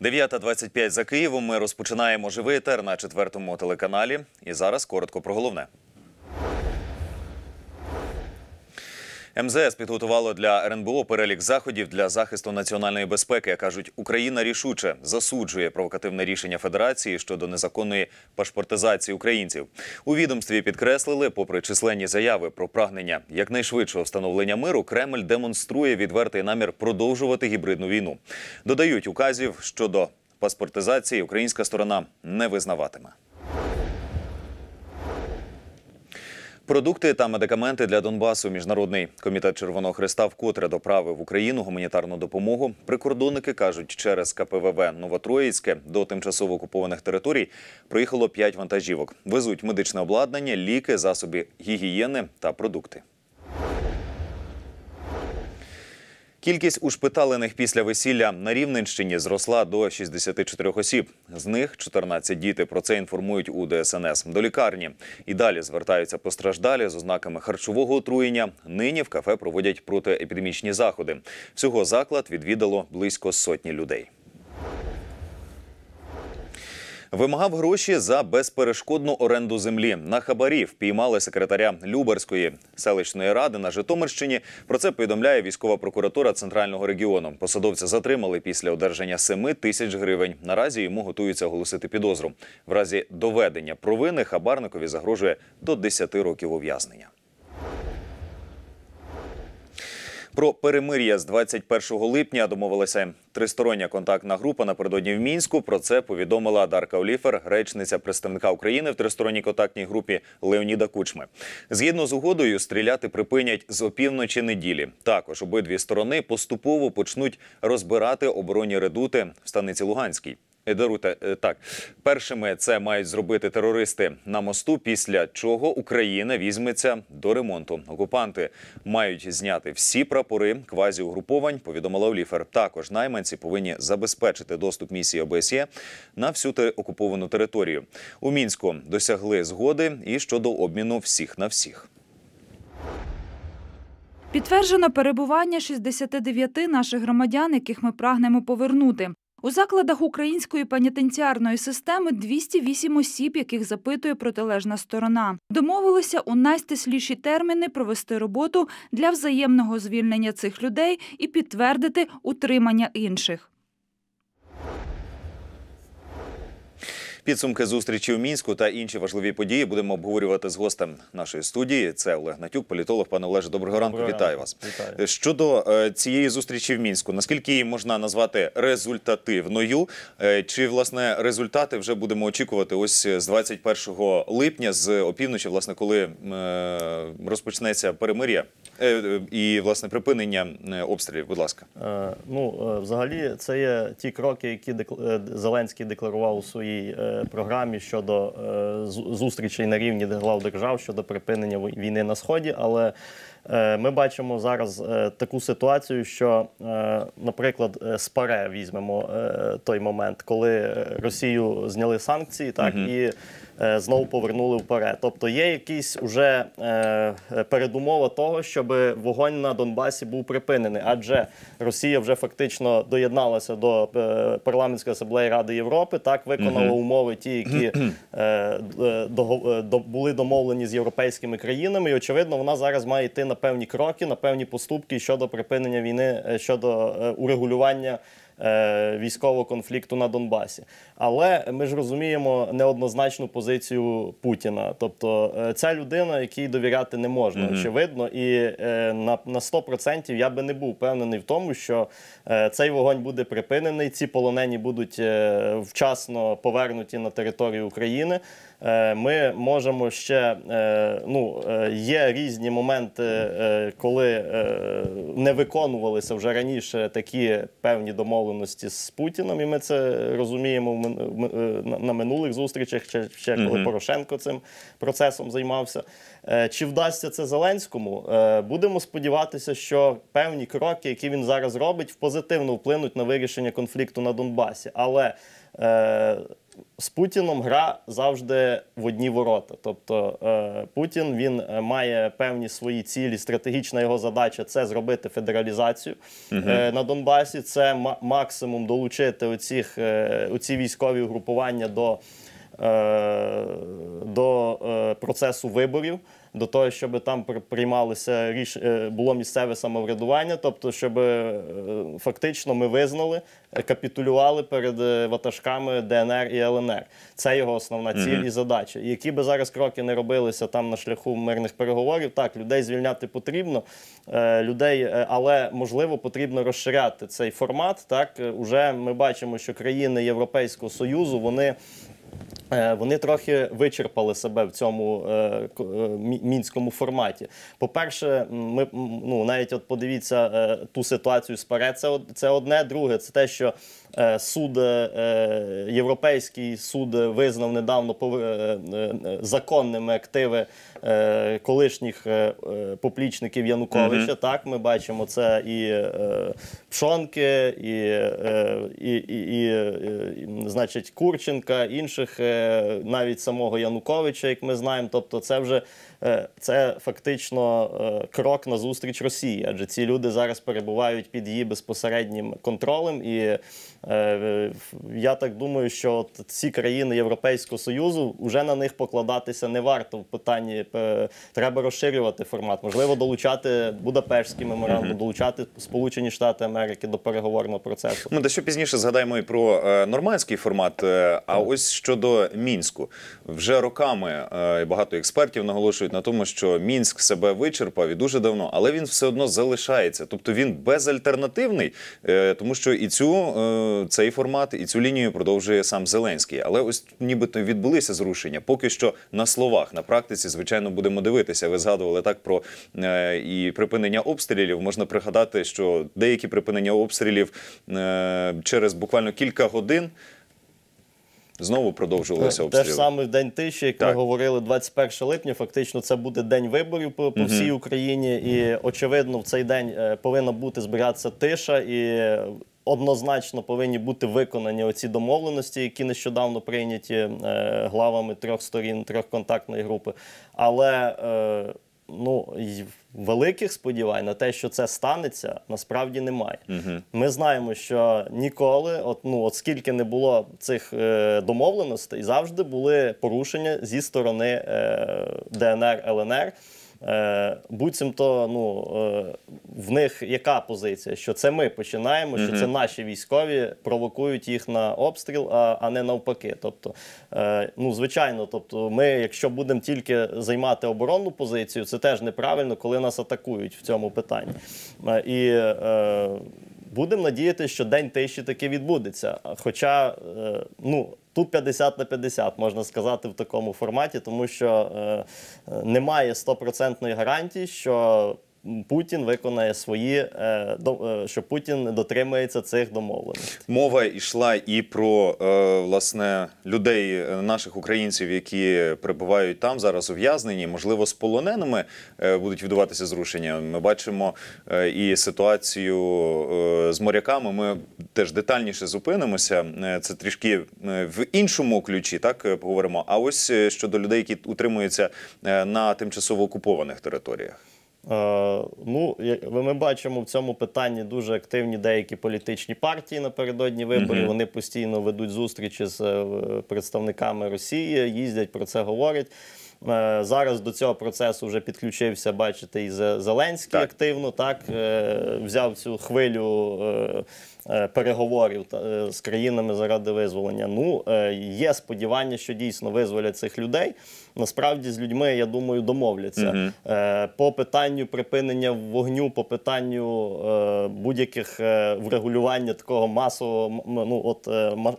9.25 за Києвом. Ми розпочинаємо живий етер на четвертому телеканалі. І зараз коротко про головне. МЗС підготувало для РНБО перелік заходів для захисту національної безпеки. кажуть, Україна рішуче засуджує провокативне рішення Федерації щодо незаконної пашпортизації українців. У відомстві підкреслили, попри численні заяви про прагнення якнайшвидшого встановлення миру, Кремль демонструє відвертий намір продовжувати гібридну війну. Додають указів щодо паспортизації українська сторона не визнаватиме. Продукти та медикаменти для Донбасу. Міжнародний комітет Червоного Христа вкотре доправив в Україну гуманітарну допомогу. Прикордонники кажуть, через КПВВ Новотроїцьке до тимчасово окупованих територій приїхало 5 вантажівок. Везуть медичне обладнання, ліки, засоби гігієни та продукти. Кількість ушпиталених після весілля на Рівненщині зросла до 64 осіб. З них 14 діти. Про це інформують у ДСНС. До лікарні і далі звертаються постраждалі з ознаками харчового отруєння. Нині в кафе проводять протиепідемічні заходи. Всього заклад відвідало близько сотні людей. Вимагав гроші за безперешкодну оренду землі. На хабарі впіймали секретаря Люберської селищної ради на Житомирщині. Про це повідомляє військова прокуратура центрального регіону. Посадовця затримали після одержання 7 тисяч гривень. Наразі йому готуються оголосити підозру. В разі доведення провини хабарникові загрожує до 10 років ув'язнення. Про перемир'я з 21 липня домовилася тристороння контактна група напередодні в мінську. Про це повідомила Дарка Оліфер, речниця представника України в тристоронній контактній групі Леоніда Кучми. Згідно з угодою, стріляти припинять з опівночі неділі. Також обидві сторони поступово почнуть розбирати оборонні редути в станиці Луганській. Даруйте е, так, першими це мають зробити терористи на мосту. Після чого Україна візьметься до ремонту. Окупанти мають зняти всі прапори квазіугруповань. Повідомила Оліфер. Також найманці повинні забезпечити доступ місії ОБСЄ на всю окуповану територію. У мінську досягли згоди і щодо обміну всіх на всіх. Підтверджено перебування 69 наших громадян, яких ми прагнемо повернути. У закладах української пенітенціарної системи 208 осіб, яких запитує протилежна сторона. Домовилися у найстисліші терміни провести роботу для взаємного звільнення цих людей і підтвердити утримання інших. Підсумки зустрічі у мінську та інші важливі події будемо обговорювати з гостем нашої студії. Це Олег Натюк, політолог. Пане Олеже, доброго ранку. Доброго Вітаю вас. Вітаю. Щодо е, цієї зустрічі в мінську, наскільки її можна назвати результативною? Е, Чи власне результати вже будемо очікувати ось з 21 липня з опівночі, власне, коли е, розпочнеться перемир'я і власне припинення обстрілів? Будь ласка. Ну, взагалі, це є ті кроки, які Зеленський декларував у своїй програмі щодо е, зустрічей на рівні глав держав щодо припинення війни на сході. Але ми бачимо зараз е, таку ситуацію, що, е, наприклад, е, з ПАРЕ візьмемо е, той момент, коли е, Росію зняли санкції, так і е, знову повернули в ПАРЕ. Тобто є якісь уже е, передумова того, щоб вогонь на Донбасі був припинений, адже Росія вже фактично доєдналася до е, парламентської асамблеї Ради Європи, так виконала умови, ті, які е, е, е, були домовлені з європейськими країнами. І очевидно, вона зараз має йти на певні кроки, на певні поступки щодо припинення війни, е, щодо е, урегулювання. Е, Військового конфлікту на Донбасі, але ми ж розуміємо неоднозначну позицію Путіна. Тобто, е, ця людина, якій довіряти не можна, очевидно, і е, на, на 100% я би не був впевнений в тому, що цей вогонь буде припинений. Ці полонені будуть вчасно повернуті на територію України. Ми можемо ще ну є різні моменти, коли не виконувалися вже раніше такі певні домовленості з Путіним, і ми це розуміємо е, на- минулих зустрічах, ще, коли Порошенко цим процесом займався. Е, Чи вдасться це Зеленському? Е, Будемо сподіватися, що певні кроки, які він зараз робить, позитивно вплинуть на вирішення конфлікту на Донбасі. Але з Путіном гра завжди в одні ворота. Тобто е, Путін він е, має певні свої цілі. Стратегічна його задача це зробити федералізацію угу. на Донбасі. Це максимум долучити оцих, е, оці військові угрупування до до процесу виборів, до того, щоб там при- приймалося ріш... е, було місцеве самоврядування, тобто, щоб е, фактично ми визнали, е, капітулювали перед ватажками ДНР і ЛНР. Це його основна ціль і задача. І які би зараз кроки не робилися там на шляху мирних переговорів, так людей звільняти потрібно, людей, але можливо потрібно розширяти цей формат. Так уже ми бачимо, що країни Європейського союзу вони. Е, Вони трохи вичерпали себе в цьому е, е, мі- мінському форматі. По-перше, ми ну навіть от подивіться е, ту ситуацію з ПАРЕ, це, це одне. Друге, це те, що суд, е, європейський суд визнав недавно е, е, законними активи е, колишніх е, е, поплічників Януковича. Так, ми бачимо це і е, Пшонки, і, е, і, і, і, е, значить, Курченка, інших, е, навіть самого Януковича, як ми знаємо. Тобто, це вже е, це фактично е, крок на зустріч Росії, адже ці люди зараз перебувають під її безпосереднім контролем. І е, я так думаю, що от ці країни Європейського Союзу вже на них покладатися не варто в питанні. е, Треба розширювати формат. Можливо, долучати Будапештський меморандум, долучати Сполучені Штати Америки до переговорного процесу. Ми дещо пізніше згадаємо і про е, нормандський формат. е, а ось щодо мінську, вже роками е, багато експертів наголошують на тому, що мінськ себе вичерпав і дуже давно, але він все одно залишається. Тобто він безальтернативний, е, тому що і цю е, цей формат, і цю лінію продовжує сам Зеленський. Але ось нібито відбулися зрушення. Поки що на словах, на практиці, звичайно, будемо дивитися. Ви згадували так про е, і припинення обстрілів. Можна пригадати, що деякі припинення обстрілів через буквально кілька годин знову продовжувалися Те обстріли. ж саме в день тиші, як Так. ми говорили, 21 липня. Фактично, це буде день виборів по, по всій Україні, і очевидно, в цей день е, повинна бути збиратися тиша і. Однозначно повинні бути виконані оці домовленості, які нещодавно прийняті е, главами трьох сторін трьохконтактної групи. Але е, ну, великих сподівань на те, що це станеться, насправді немає. Ми знаємо, що ніколи, от ну от скільки не було цих е, домовленостей, завжди були порушення зі сторони е, ДНР ЛНР. Е, буцімто, ну е, в них яка позиція? Що це ми починаємо, що це наші військові провокують їх на обстріл, а, не навпаки. Тобто, е, ну звичайно, тобто, ми, якщо будемо тільки займати оборонну позицію, це теж неправильно, коли нас атакують в цьому питанні. І будемо надіятися, що день тиші таки відбудеться. Хоча, ну. Тут 50 на 50, можна сказати, в такому форматі, тому що е, е, немає стопроцентної гарантії, що Путін виконає свої, е, е, що Путін дотримається цих домовленостей. Мова йшла і про е, власне людей, наших українців, які перебувають там зараз ув'язнені. Можливо, з полоненими будуть відбуватися зрушення. Ми бачимо і ситуацію з моряками. Ми теж детальніше зупинимося. Це трішки в іншому ключі, так поговоримо. А ось щодо людей, які утримуються на тимчасово окупованих територіях. Е, ну, ми бачимо в цьому питанні дуже активні деякі політичні партії напередодні виборів. Вони постійно ведуть зустрічі з е, представниками Росії, їздять про це говорять. Е, Зараз до цього процесу вже підключився, бачите, і Зе- Зеленський Так. активно так взяв цю хвилю переговорів з країнами заради визволення. Ну є сподівання, що дійсно визволять цих людей. Насправді з людьми, я думаю, домовляться Е, по питанню припинення вогню, по питанню е, будь-яких е, врегулювання такого масового ну от е, ма-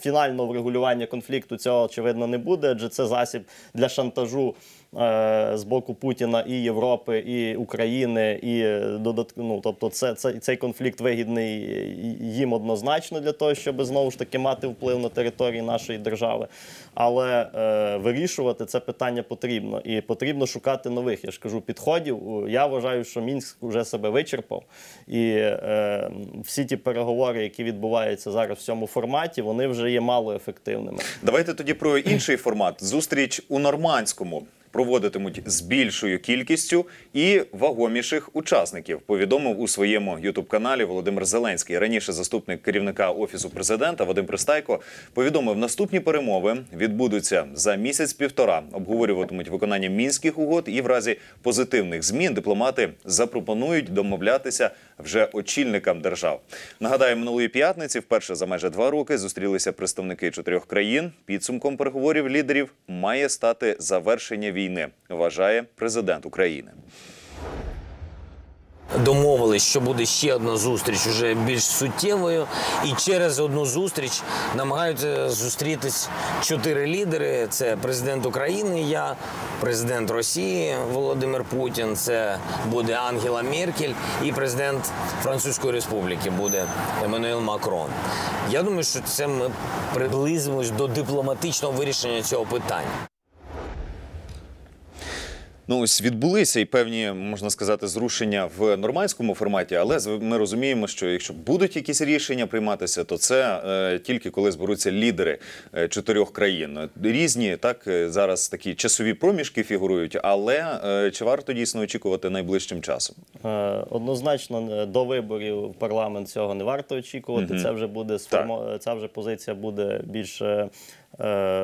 фінального врегулювання конфлікту цього очевидно не буде, адже це засіб для шантажу. Е, з боку Путіна і Європи, і України, і е, додат... ну, тобто, це, це цей конфлікт вигідний їм однозначно для того, щоб знову ж таки мати вплив на території нашої держави. Але е, вирішувати це питання потрібно і потрібно шукати нових. Я ж кажу, підходів. Я вважаю, що мінськ вже себе вичерпав, і е, всі ті переговори, які відбуваються зараз в цьому форматі, вони вже є мало ефективними. Давайте тоді про інший формат. Зустріч у Нормандському проводитимуть з більшою кількістю і вагоміших учасників. Повідомив у своєму ютуб-каналі Володимир Зеленський. Раніше заступник керівника офісу президента Вадим Пристайко повідомив, наступні перемови відбудуться за місяць-півтора. Обговорюватимуть виконання мінських угод, і в разі позитивних змін дипломати запропонують домовлятися вже очільникам держав. Нагадаю, минулої п'ятниці, вперше за майже два роки, зустрілися представники чотирьох країн. Підсумком переговорів лідерів має стати завершення війни, вважає президент України. Домовились, що буде ще одна зустріч, уже більш суттєвою, і через одну зустріч намагаються зустрітись чотири лідери: це президент України, я, президент Росії Володимир Путін, це буде Ангела Меркель і президент Французької Республіки буде Еммануел Макрон. Я думаю, що це ми приблизимось до дипломатичного вирішення цього питання. Ну ось відбулися і певні можна сказати зрушення в нормандському форматі, але ми розуміємо, що якщо будуть якісь рішення прийматися, то це е, тільки коли зберуться лідери е, чотирьох країн. Різні так е, зараз такі часові проміжки фігурують, але е, чи варто дійсно очікувати найближчим часом? Е, Однозначно до виборів парламент цього не варто очікувати. Це вже буде сформо... ця вже позиція буде більш, е, е,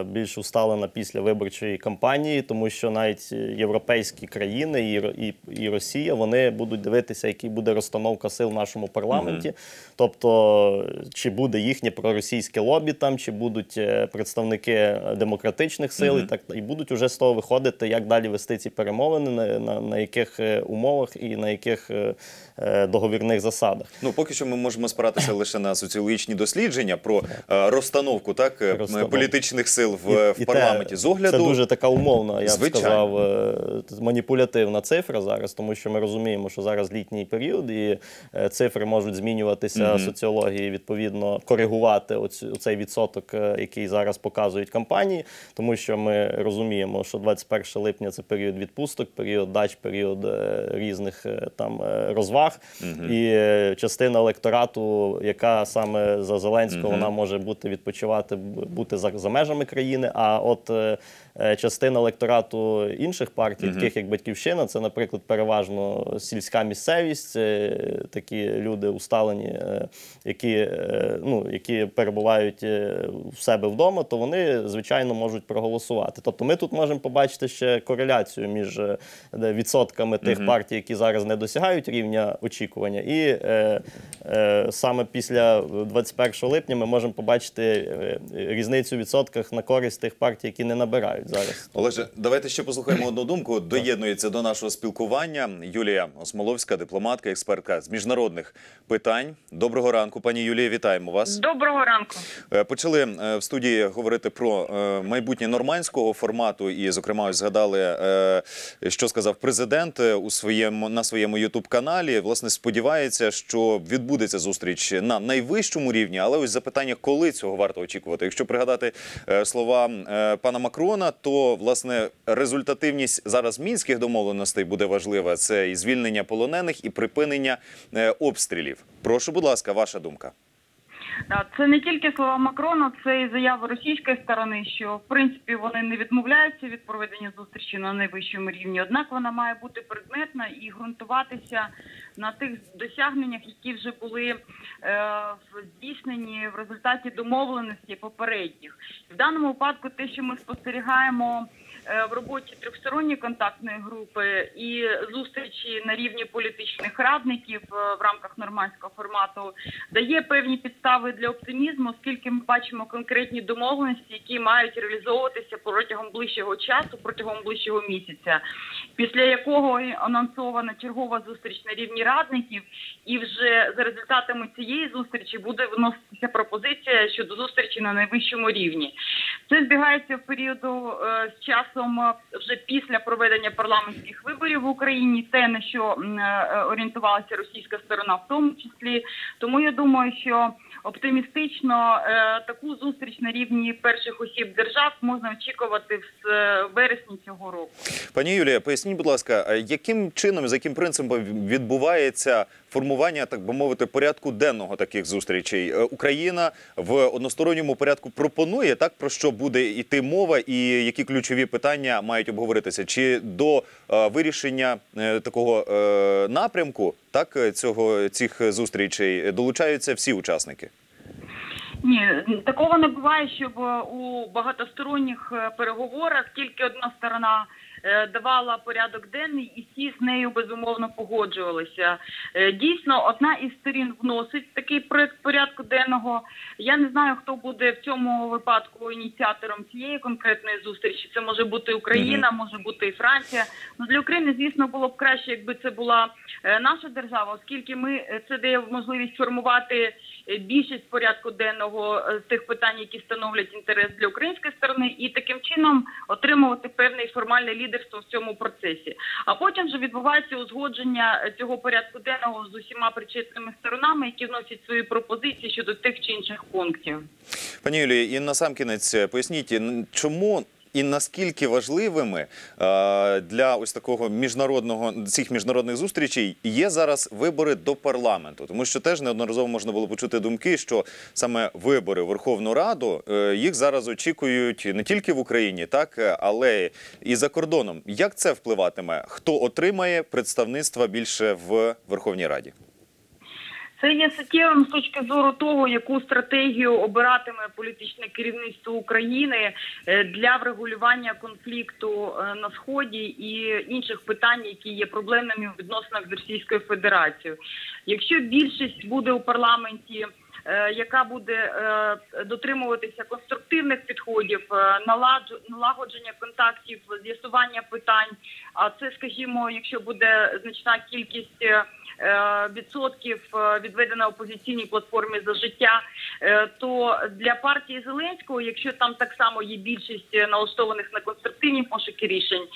більш усталена після виборчої кампанії, тому що навіть європейські країни і, і, і Росія вони будуть дивитися, який буде розстановка сил в нашому парламенті. Тобто, чи буде їхнє проросійське лобі там, чи будуть е, представники е, демократичних сил, і так і будуть уже з того виходити, як далі вести ці перемовини, на, на, на яких е, умовах і на яких е, е, договірних засадах. Ну поки що ми можемо спиратися лише на соціологічні дослідження про е, розстановку так е, Розстановку. Політичних сил в, в І парламенті. те- З огляду це дуже така умовна, я б сказав, е, маніпулятивна цифра зараз, тому що ми розуміємо, що зараз літній період, і е, цифри можуть змінюватися. Соціології відповідно коригувати оцю- оцей відсоток, е, який зараз показують компанії, тому що ми розуміємо, що 21 липня це період відпусток, період дач, період різних там розваг, і е, частина електорату, яка саме за Зеленського вона може бути відпочивати, бути за, за межами країни. А от е, е, частина електорату інших партій, таких як Батьківщина, це, наприклад, переважно сільська місцевість, е, такі люди усталені, які, ну, які перебувають в себе вдома, то вони звичайно можуть проголосувати. Тобто, ми тут можемо побачити ще кореляцію між відсотками тих партій, які зараз не досягають рівня очікування, і е, е, саме після 21 липня ми можемо побачити різницю в відсотках на користь тих партій, які не набирають зараз. Олеже, давайте ще послухаємо одну думку. Доєднується до нашого спілкування Юлія Осмоловська, дипломатка, експертка з міжнародних питань. Доброго ранку, пані Юлія. Вітаємо вас. Доброго ранку. Е, Почали е, в студії говорити про е, майбутнє нормандського формату, і, зокрема, ось згадали, що сказав президент у своєму на своєму ютуб каналі. Власне, сподівається, що відбудеться зустріч на найвищому рівні. Але ось запитання, коли цього варто очікувати. Якщо пригадати слова е, пана Макрона, то власне результативність зараз мінських домовленостей буде важлива. Це і звільнення полонених, і припинення е, обстрілів. Прошу, будь ласка, ваша думка. Це не тільки слова Макрона, це і заяви російської сторони, що в принципі вони не відмовляються від проведення зустрічі на найвищому рівні. Однак вона має бути предметна і ґрунтуватися на тих досягненнях, які вже були е, здійснені в результаті домовленості попередніх. В даному випадку, те, що ми спостерігаємо. Е, В роботі трьохсторонньої контактної групи і зустрічі на рівні політичних радників е, в рамках нормандського формату дає певні підстави для оптимізму, оскільки ми бачимо конкретні домовленості, які мають реалізовуватися протягом ближчого часу, протягом ближчого місяця, після якого анонсована чергова зустріч на рівні радників, і вже за результатами цієї зустрічі буде вноситися пропозиція щодо зустрічі на найвищому рівні. Це збігається в періоду е, з часу часом, е, вже після проведення парламентських виборів в Україні, те на що м, е, орієнтувалася російська сторона, в тому числі. Тому я думаю, що оптимістично е, таку зустріч на рівні перших осіб держав можна очікувати в с- вересні цього року. Пані Юлія, поясніть, будь ласка, яким чином, з яким принципом відбувається формування, так би мовити, порядку денного таких зустрічей? Е, Україна в односторонньому порядку пропонує так, про що буде йти мова, і які ключові питання мають обговоритися? Чи до е, вирішення е, такого напрямку, так цього цих зустрічей долучаються всі учасники? Ні, такого не буває, щоб у багатосторонніх переговорах тільки одна сторона давала порядок денний, і всі з нею безумовно погоджувалися. Е, Дійсно, одна із сторін вносить такий проект порядку денного. Я не знаю, хто буде в цьому випадку ініціатором цієї конкретної зустрічі. Це може бути Україна, може бути і Франція. Ну для України, звісно, було б краще, якби це була е, наша держава, оскільки ми е, це дає можливість формувати е, більшість порядку денного е, з тих питань, які становлять інтерес для української сторони, і таким чином отримувати певне і формальне лідерство в цьому процесі. А потім вже відбувається узгодження е, цього порядку денного з усіма причетними сторонами, які вносять свої пропозиції щодо тих чи інших пунктів. Пані Юлії, і на сам кінець е, поясніть, чому і наскільки важливими е, для ось такого міжнародного цих міжнародних зустрічей є зараз вибори до парламенту, тому що теж неодноразово можна було почути думки, що саме вибори в Верховну Раду е, їх зараз очікують не тільки в Україні, так е, але і за кордоном. Як це впливатиме? Хто отримає представництва більше в Верховній Раді? Це є суттєвим з точки зору того, яку стратегію обиратиме політичне керівництво України е, для врегулювання конфлікту е, на сході і інших питань, які є проблемними в відносинах з Російською Федерацією. Якщо більшість буде у парламенті. е, Яка буде дотримуватися конструктивних підходів, налагодження контактів, з'ясування питань. А це, скажімо, якщо буде значна кількість е, відсотків е, відведена опозиційній платформі за життя, е, то для партії Зеленського, якщо там так само є більшість налаштованих на конструктивні пошуки рішень,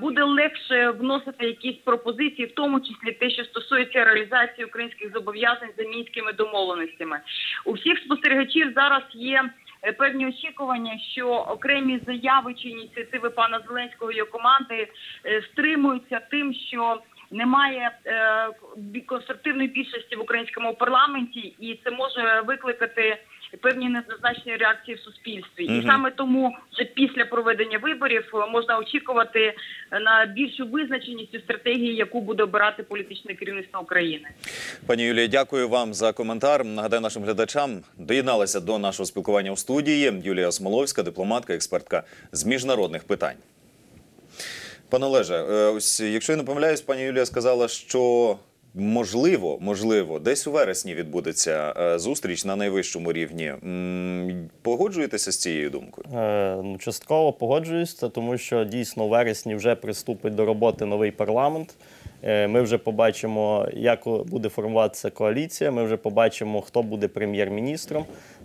буде легше вносити якісь пропозиції, в тому числі те, що стосується реалізації українських зобов'язань за мінськими домовленостями. У всіх спостерігачів зараз є. Е, Певні очікування, що окремі заяви чи ініціативи пана Зеленського і його команди е, стримуються тим, що немає е, конструктивної більшості в українському парламенті, і це може викликати певні неоднозначні реакції в суспільстві. І саме тому вже після проведення виборів е, можна очікувати е, на більшу визначеність у стратегії, яку буде обирати політичне керівництво України. Пані Юлія, дякую вам за коментар. Нагадаю нашим глядачам, доєдналася до нашого спілкування у студії Юлія Смоловська, дипломатка, експертка з міжнародних питань. Пане Олеже, е, ось якщо я не помиляюсь, пані Юлія сказала, що можливо, можливо, десь у вересні відбудеться е, зустріч на найвищому рівні. Погоджуєтеся з цією думкою? Е, ну, частково погоджуюсь, це тому що дійсно у вересні вже приступить до роботи новий парламент. Е, Ми вже побачимо, як буде формуватися коаліція. Ми вже побачимо, хто буде прем'єр-міністром.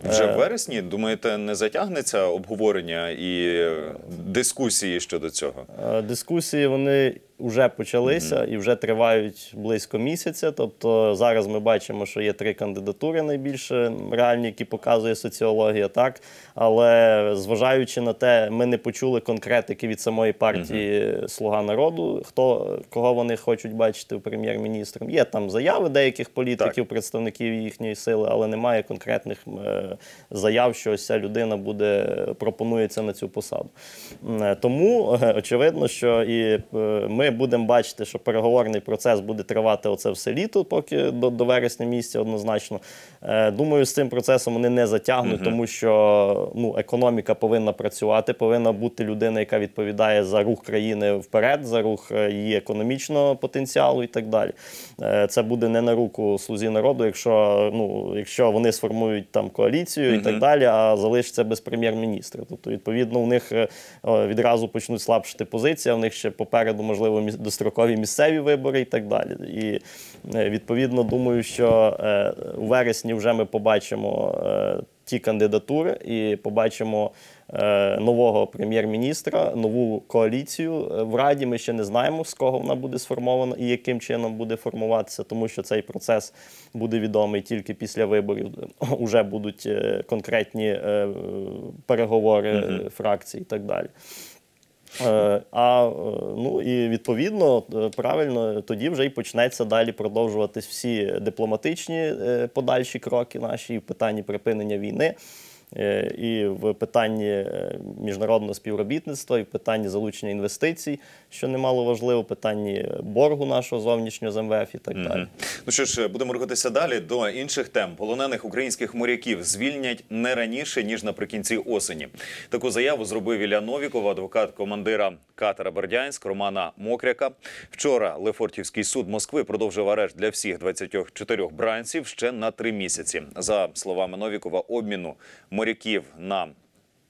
Вже Е, в вересні, думаєте, не затягнеться обговорення і е, дискусії щодо цього? Е, Дискусії вони вже почалися і вже тривають близько місяця. Тобто зараз ми бачимо, що є три кандидатури найбільше реальні, які показує соціологія, так але зважаючи на те, ми не почули конкретики від самої партії Слуга народу, хто кого вони хочуть бачити прем'єр-міністром. Є там заяви деяких політиків, представників їхньої сили, але немає конкретних е, заяв, що ось ця людина буде пропонується на цю посаду. Е, Тому е, очевидно, що і е, ми будемо бачити, що переговорний процес буде тривати оце все літо, поки до, до вересня місяця однозначно. Е, Думаю, з цим процесом вони не затягнуть, тому що ну, економіка повинна працювати, повинна бути людина, яка відповідає за рух країни вперед, за рух е, її економічного потенціалу і так далі. Е, Це буде не на руку слузі народу, якщо, ну, якщо вони сформують там коаліцію і так далі, а залишиться без прем'єр-міністра. Тобто, відповідно, у них відразу почнуть слабшити позиція, у них ще попереду, можливо, міс- дострокові місцеві вибори і так далі. І е, відповідно думаю, що е, у вересні вже ми побачимо. е, ті кандидатури і побачимо нового прем'єр-міністра, нову коаліцію в Раді. Ми ще не знаємо, з кого вона буде сформована і яким чином буде формуватися, тому що цей процес буде відомий тільки після виборів. Уже будуть конкретні переговори е, фракцій і так далі. Е, А е, ну і відповідно е, правильно тоді вже і почнеться далі продовжуватись всі дипломатичні подальші кроки наші в питанні припинення війни. Е, І в питанні е, міжнародного співробітництва, і в питанні залучення інвестицій, що немало важливо, в питанні боргу нашого зовнішнього з МВФ і так далі. Ну що ж, будемо рухатися далі до інших тем. Полонених українських моряків звільнять не раніше ніж наприкінці осені. Таку заяву зробив Ілля Новіков, адвокат командира катера Бердянськ Романа Мокряка. Вчора Лефортівський суд Москви продовжив арешт для всіх 24 бранців ще на три місяці. За словами Новікова, обміну моряків на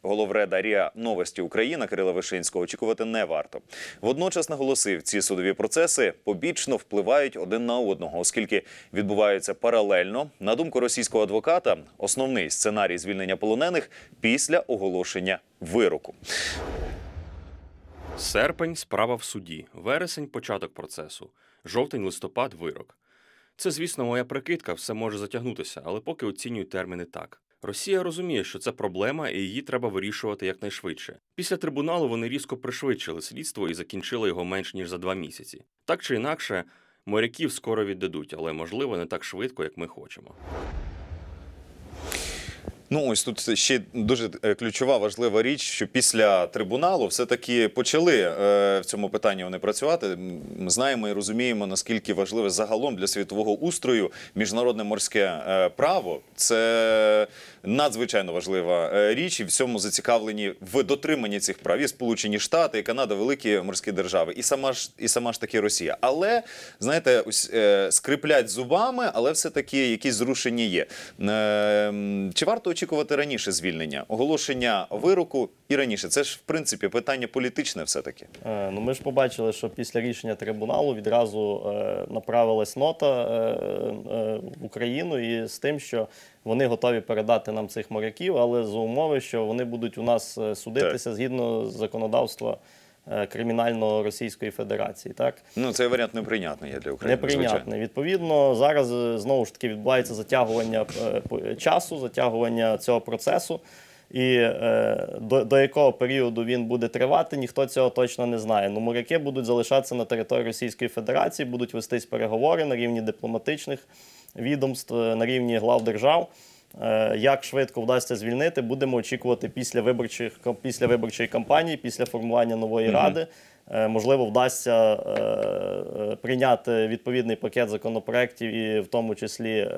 Головреда Ріа Новості Україна Кирила Вишинського очікувати не варто. Водночас наголосив, ці судові процеси побічно впливають один на одного, оскільки відбуваються паралельно. На думку російського адвоката, основний сценарій звільнення полонених після оголошення вироку. Серпень справа в суді, вересень початок процесу, жовтень, листопад вирок. Це, звісно, моя прикидка, все може затягнутися, але поки оцінюю терміни так. Росія розуміє, що це проблема, і її треба вирішувати якнайшвидше. Після трибуналу вони різко пришвидшили слідство і закінчили його менш ніж за два місяці. Так чи інакше, моряків скоро віддадуть, але можливо не так швидко, як ми хочемо. Ну ось тут ще дуже е, ключова важлива річ, що після трибуналу все-таки почали е, в цьому питанні вони працювати. Ми знаємо і розуміємо, наскільки важливе загалом для світового устрою міжнародне морське е, право. Це надзвичайно важлива е, річ, і в цьому зацікавлені в дотриманні цих прав і Сполучені Штати, і Канада, великі морські держави, і сама ж і сама ж таки Росія. Але знаєте, ось е, скриплять зубами, але все таки якісь зрушення є. Е, чи варто очікувати раніше звільнення, оголошення вироку і раніше? Це ж в принципі питання політичне, все таки. Е, Ну, ми ж побачили, що після рішення трибуналу відразу е, направилась нота е, е, в Україну і з тим, що вони готові передати нам цих моряків, але за умови, що вони будуть у нас судитися згідно законодавства е, кримінального Російської Федерації. Так Ну цей варіант неприйнятний є для України. звичайно. Відповідно, зараз е, знову ж таки відбувається затягування е, часу, затягування цього процесу. І е, до, до якого періоду він буде тривати, ніхто цього точно не знає. Ну, моряки будуть залишатися на території Російської Федерації, будуть вестись переговори на рівні дипломатичних відомств, на рівні глав держав. Е, Як швидко вдасться звільнити, будемо очікувати після виборчих після виборчої кампанії, після формування нової ради. Е, Можливо, вдасться е, прийняти відповідний пакет законопроєктів, і в тому числі,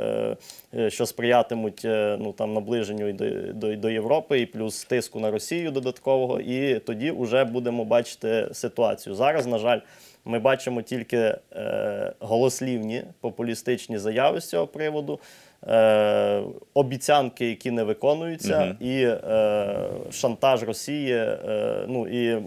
що сприятимуть ну, там, наближенню до, до, до Європи, і плюс тиску на Росію додаткового. І тоді вже будемо бачити ситуацію. Зараз, на жаль, ми бачимо тільки е, голослівні популістичні заяви з цього приводу. Е, обіцянки, які не виконуються, і е, шантаж Росії, е, ну і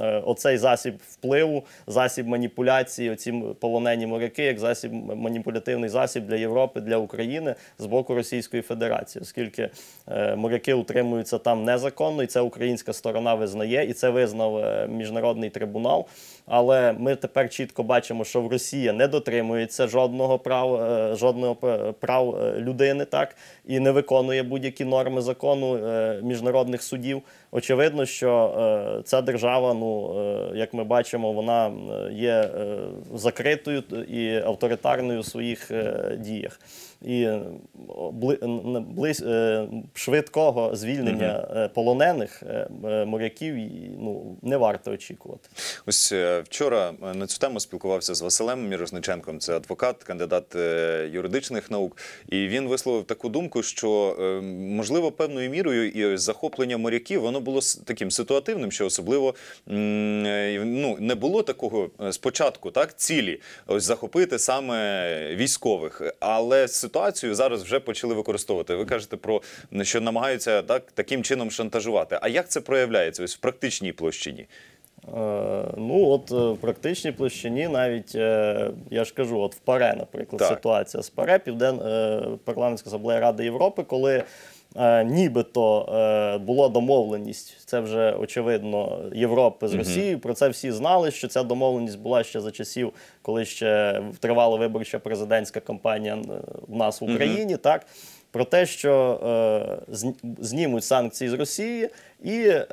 е, оцей засіб впливу, засіб маніпуляції, оці полонені моряки, як засіб маніпулятивний засіб для Європи, для України з боку Російської Федерації, оскільки е, моряки утримуються там незаконно, і це українська сторона визнає, і це визнав е, міжнародний трибунал. Але ми тепер чітко бачимо, що в Росії не дотримується жодного прав, е, жодного прав е, людини, так і не виконує будь-які норми закону е, міжнародних судів. Очевидно, що е, ця держава, ну е, як ми бачимо, вона є закритою і авторитарною в своїх діях. І е, е, швидкого звільнення е, полонених моряків ну, не варто очікувати. Ось вчора на цю тему спілкувався з Василем Мірозниченком. Це адвокат, кандидат юридичних наук. І він висловив таку думку, що можливо певною мірою і ось захоплення моряків воно було таким ситуативним, що особливо ну не було такого спочатку, так цілі ось захопити саме військових, але ситуацію зараз вже почали використовувати. Ви кажете про що намагаються так таким чином шантажувати. А як це проявляється ось в практичній площині? Е, Ну, от е, в практичній площині навіть, е, я ж кажу, от в ПАРЕ, наприклад, Так. ситуація з ПАРЕ, Півден, парламентська асамблея Ради Європи, коли нібито е, була домовленість, це вже очевидно Європи з Росією. Про це всі знали, що ця домовленість була ще за часів, коли ще тривала виборча президентська кампанія е, в нас в Україні. Так про те, що е, знімуть санкції з Росії, і е,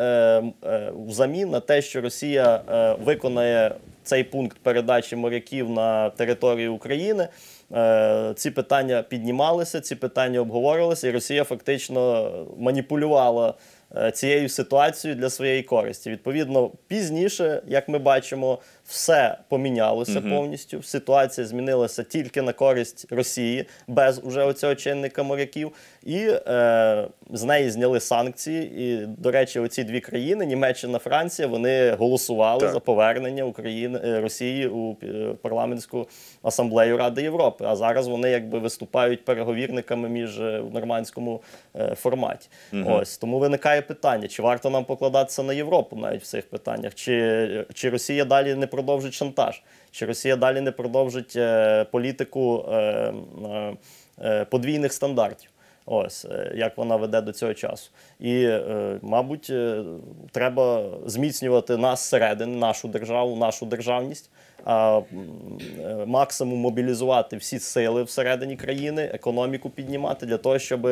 е, взамін на те, що Росія е, виконає цей пункт передачі моряків на територію України. Е, ці питання піднімалися, ці питання обговорювалися, і Росія фактично маніпулювала е, цією ситуацією для своєї користі. Відповідно, пізніше, як ми бачимо, все помінялося повністю. Ситуація змінилася тільки на користь Росії, без уже оцього чинника моряків. І е, з неї зняли санкції. І, до речі, оці дві країни, Німеччина, Франція, вони голосували Так. за повернення України е, Росії у е, парламентську асамблею Ради Європи. А зараз вони якби виступають переговірниками між е, в нормандському е, форматі. Ось тому виникає питання: чи варто нам покладатися на Європу навіть в цих питаннях, чи, чи Росія далі не продовжить шантаж, чи Росія далі не продовжить е, політику е, е, подвійних стандартів. Ось як вона веде до цього часу. І, мабуть, треба зміцнювати нас зсередини, нашу державу, нашу державність, максимум мобілізувати всі сили всередині країни, економіку піднімати для того, щоб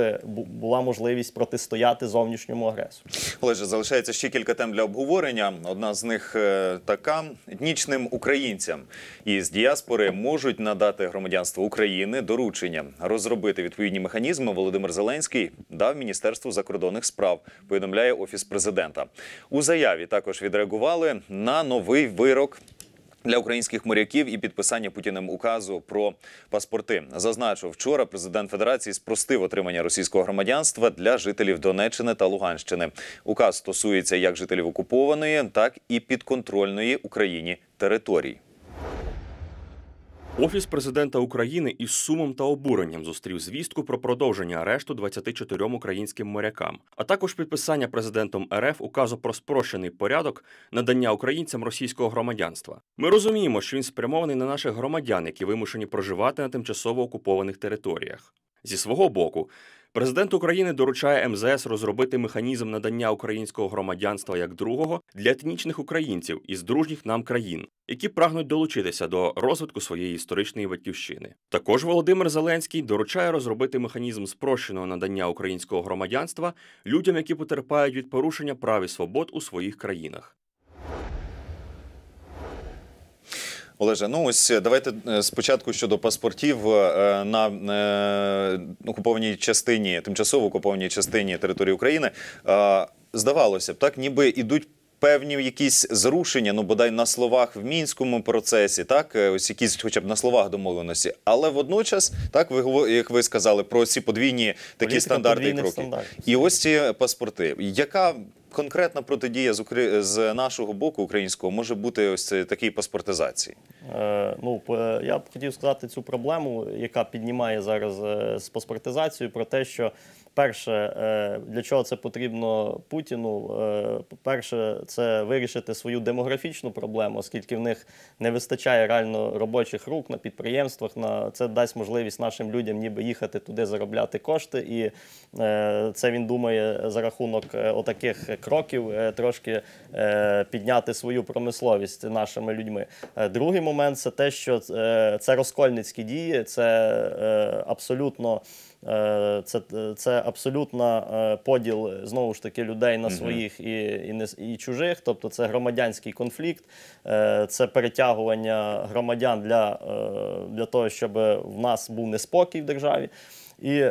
була можливість протистояти зовнішньому агресору. Олеже, залишається ще кілька тем для обговорення. Одна з них е, така: етнічним українцям із діаспори можуть надати громадянство України доручення розробити відповідні механізми. Володимир Зеленський дав Міністерству закордонних справ. Повідомляє офіс президента. У заяві також відреагували на новий вирок для українських моряків і підписання Путіним указу про паспорти. Зазначив вчора президент Федерації спростив отримання російського громадянства для жителів Донеччини та Луганщини. Указ стосується як жителів окупованої, так і підконтрольної Україні територій. Офіс президента України із сумом та обуренням зустрів звістку про продовження арешту 24 українським морякам, а також підписання президентом РФ указу про спрощений порядок надання українцям російського громадянства. Ми розуміємо, що він спрямований на наших громадян, які вимушені проживати на тимчасово окупованих територіях. Зі свого боку, президент України доручає МЗС розробити механізм надання українського громадянства як другого для етнічних українців із дружніх нам країн, які прагнуть долучитися до розвитку своєї історичної батьківщини. Також Володимир Зеленський доручає розробити механізм спрощеного надання українського громадянства людям, які потерпають від порушення прав і свобод у своїх країнах. Олеже, ну ось е, давайте е, спочатку щодо паспортів е, на окупованій частині, тимчасово окупованій частині території України. Здавалося б, так ніби ідуть. Певні якісь зрушення, ну бодай на словах в мінському процесі, так ось якісь, хоча б на словах домовленості, але водночас, так ви як ви сказали про ці подвійні такі Політика стандарти і кроки. стандартів. І ось ці паспорти. Яка конкретна протидія з з нашого боку українського може бути ось такій паспортизації? Е, ну, я б хотів сказати цю проблему, яка піднімає зараз е, з паспортизацією, про те, що перше, е, для чого це потрібно Путіну. Е, Перше, це вирішити свою демографічну проблему, оскільки в них не вистачає реально робочих рук на підприємствах. На це дасть можливість нашим людям ніби їхати туди заробляти кошти, і е, це він думає за рахунок отаких кроків трошки підняти свою промисловість нашими людьми. Другий момент це те, що це розкольницькі дії, це абсолютно. Е, Це, це абсолютно е, поділ знову ж таки людей на своїх і, і, не, і чужих, тобто це громадянський конфлікт, е, це перетягування громадян для, для того, щоб в нас був неспокій в державі. І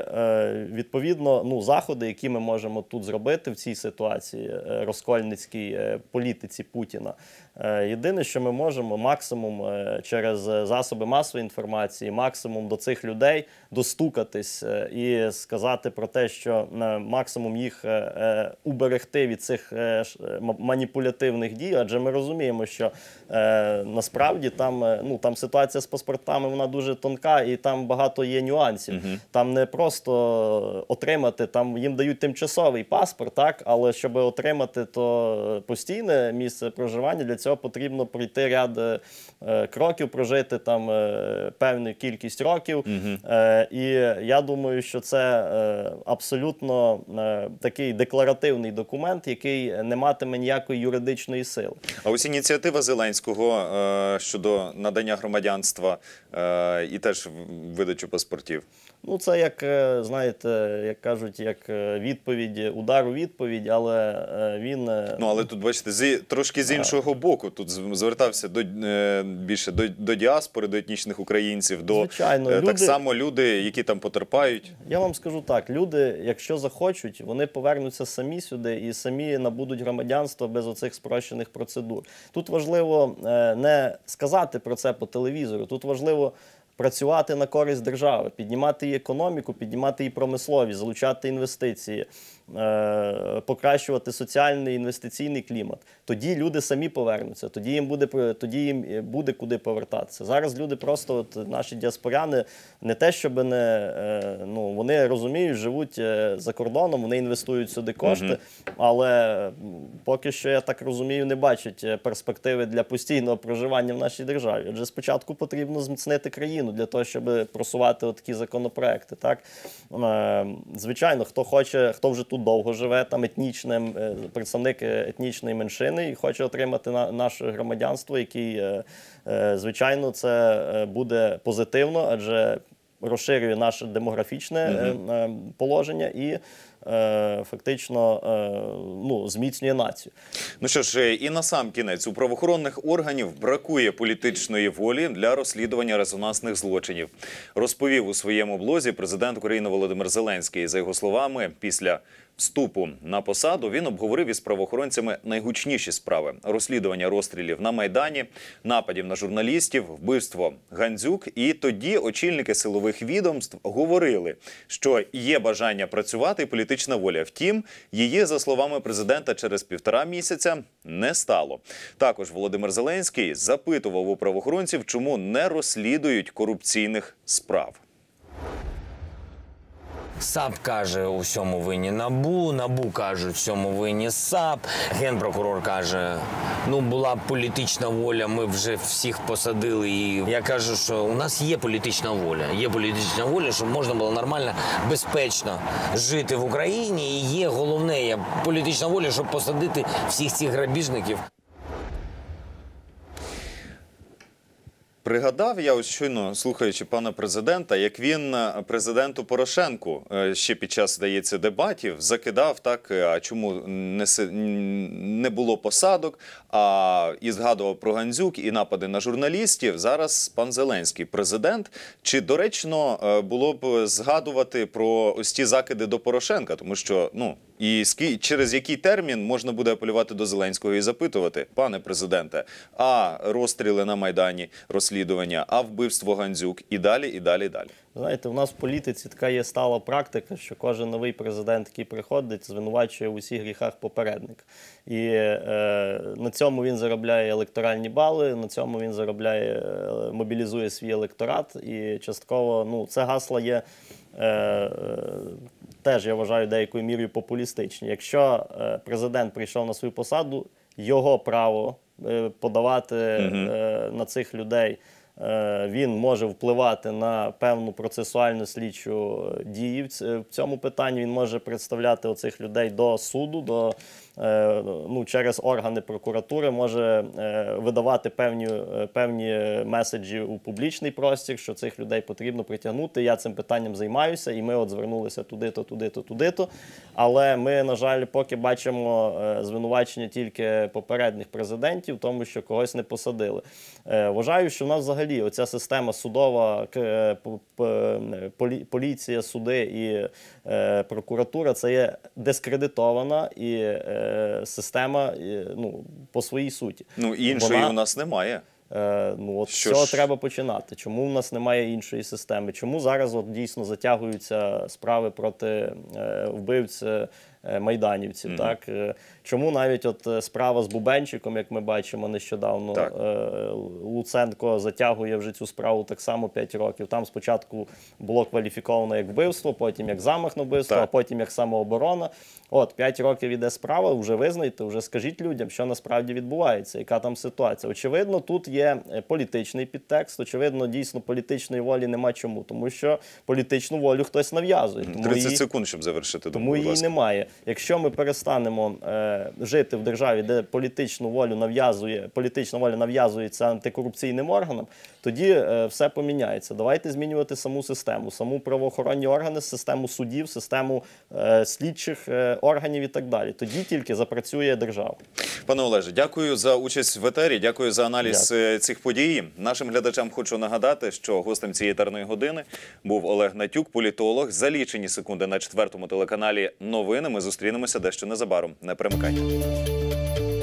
відповідно ну, заходи, які ми можемо тут зробити в цій ситуації розкольницькій політиці Путіна. Єдине, що ми можемо максимум через засоби масової інформації, максимум до цих людей достукатись е, і сказати про те, що е, максимум їх е, уберегти від цих маніпулятивних дій, адже ми розуміємо, що насправді там, ну, там ситуація з паспортами вона дуже тонка і там багато є нюансів. Там там не просто отримати, там їм дають тимчасовий паспорт, так, але щоб отримати то постійне місце проживання, для цього потрібно пройти ряд кроків, прожити там певну кількість років. Е, і я думаю, що це е, абсолютно е, такий декларативний документ, який не матиме ніякої юридичної сили. А ось ініціатива Зеленського е, щодо надання громадянства і теж видачу паспортів. Ну, це як, знаєте, як кажуть, як відповідь, удар у відповідь, але він. Ну але тут бачите, з трошки з іншого боку. Тут звертався до більше до, до діаспори, до етнічних українців, до Звичайно, е, люди- так само люди, які там потерпають. Я вам скажу так: люди, якщо захочуть, вони повернуться самі сюди і самі набудуть громадянство без оцих спрощених процедур. Тут важливо е, не сказати про це по телевізору. Тут важливо. Працювати на користь держави, піднімати її економіку, піднімати її промисловість, залучати інвестиції, покращувати соціальний інвестиційний клімат. Тоді люди самі повернуться, тоді їм буде тоді їм е, буде куди повертатися. Зараз люди просто, от наші діаспоряни, не те, щоб не е, ну вони розуміють, живуть е, за кордоном, вони інвестують сюди кошти, але поки що я так розумію, не бачать е, перспективи для постійного проживання в нашій державі. Адже спочатку потрібно зміцнити країну для того, щоб просувати такі законопроекти. Так Е, звичайно, хто хоче, хто вже тут довго живе, там етнічним е, представник е, етнічної меншини і хоче отримати на, наше громадянство, який, е, е, звичайно, це буде позитивно, адже розширює наше демографічне положення і фактично ну, зміцнює націю. Ну що ж, і на сам кінець у правоохоронних органів бракує політичної волі для розслідування резонансних злочинів. Розповів у своєму блозі президент України Володимир Зеленський. За його словами, після вступу на посаду він обговорив із правоохоронцями найгучніші справи: розслідування розстрілів на майдані, нападів на журналістів, вбивство Гандзюк. І тоді очільники силових відомств говорили, що є бажання працювати і політична воля. Втім, її за словами президента через півтора місяця не стало. Також Володимир Зеленський запитував у правоохоронців, чому не розслідують корупційних справ. САП каже, у всьому винні НАБУ, НАБУ каже, у всьому винні САП. Генпрокурор каже, ну була політична воля, ми вже всіх посадили. І я кажу, що у нас є політична воля. Є політична воля, щоб можна було нормально, безпечно жити в Україні. І є головне є політична воля, щоб посадити всіх цих грабіжників. Пригадав я ось щойно, слухаючи пана президента, як він е, президенту Порошенку е, ще під час, здається, дебатів закидав так, е, а чому не, не було посадок, а і згадував про Гандзюк і напади на журналістів. Зараз пан Зеленський президент. Чи доречно було б згадувати про ось ті закиди до Порошенка? Тому що ну і через який термін можна буде апелювати до Зеленського і запитувати, пане президенте, а розстріли на майдані, розслідування, а вбивство Гандзюк і далі, і далі, і далі. Знаєте, у нас в політиці така є стала практика, що кожен новий президент, який приходить, звинувачує в усіх гріхах попередника. І е, на цьому він заробляє електоральні бали, на цьому він заробляє, е, мобілізує свій електорат. І частково ну, це гасло є. Е, е, Теж я вважаю деякою мірою популістичні. Якщо е, президент прийшов на свою посаду, його право е, подавати е, на цих людей він може впливати на певну процесуальну слідчу дію в цьому питанні. Він може представляти оцих людей до суду, до ну, через органи прокуратури, може е, видавати певні, е, певні меседжі у публічний простір, що цих людей потрібно притягнути. Я цим питанням займаюся, і ми от звернулися туди-то, туди-то, туди-то. Але ми, на жаль, поки бачимо е, звинувачення тільки попередніх президентів, тому що когось не посадили. Е, Вважаю, що в нас взагалі оця система судова, е, поліція, суди і е, прокуратура це є дискредитована і е, система е, ну, по своїй суті. Ну іншої Вона- у нас немає. Е, ну от Що цього ж- треба починати. Чому в нас немає іншої системи? Чому зараз от дійсно затягуються справи проти е, вбивць е, е, майданівців. Так чому навіть от е, справа з Бубенчиком, як ми бачимо нещодавно, Так. е, Луценко затягує вже цю справу так само 5 років. Там спочатку було кваліфіковано як вбивство, потім як замах на вбивство, Так. а потім як самооборона. От 5 років іде справа, вже визнайте, вже скажіть людям, що насправді відбувається, яка там ситуація. Очевидно, тут є е, політичний підтекст. Очевидно, дійсно політичної волі нема чому, тому що політичну волю хтось нав'язує. Тому 30 її- секунд, щоб завершити. думку, тому її немає. Якщо ми перестанемо жити в державі, де політичну волю нав'язує, політична воля нав'язується антикорупційним органам, тоді е, все поміняється. Давайте змінювати саму систему, саму правоохоронні органи, систему судів, систему е, слідчих е, органів і так далі. Тоді тільки запрацює держава. Пане Олеже, дякую за участь в етері. Дякую за аналіз е, цих подій. Нашим глядачам хочу нагадати, що гостем цієї тарної години був Олег Натюк, політолог. За лічені секунди на четвертому телеканалі новини. Ми зустрінемося дещо незабаром. Не перемикайте.